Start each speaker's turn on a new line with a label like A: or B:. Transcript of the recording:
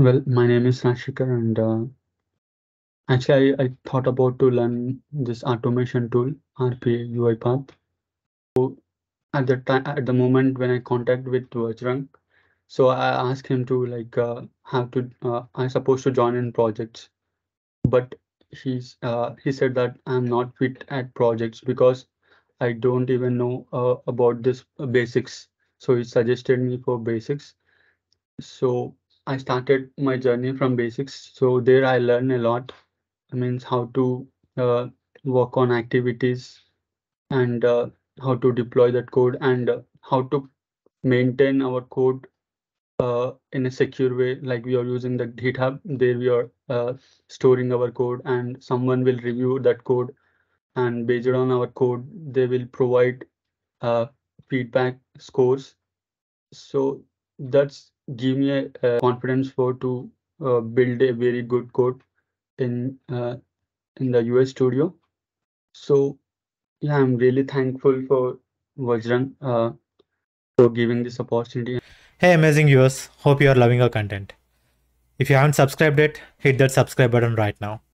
A: Well, my name is Rashikar, and uh, actually, I, I thought about to learn this automation tool, RPA UiPath. So at the time, at the moment when I contact with Vajrang, so I asked him to like uh, have to uh, I'm supposed to join in projects, but he's uh, he said that I'm not fit at projects because I don't even know uh, about this basics. So he suggested me for basics. So I started my journey from basics. So there I learned a lot. I means how to uh, work on activities and uh, how to deploy that code and uh, how to maintain our code uh, in a secure way. Like we are using the GitHub, there we are uh, storing our code and someone will review that code and based on our code, they will provide uh, feedback scores. So that's give me a, a confidence for to uh, build a very good code in uh, in the US studio. So yeah, I'm really thankful for Vajrang uh, for giving this opportunity.
B: Hey, amazing viewers! Hope you are loving our content. If you haven't subscribed yet, hit that subscribe button right now.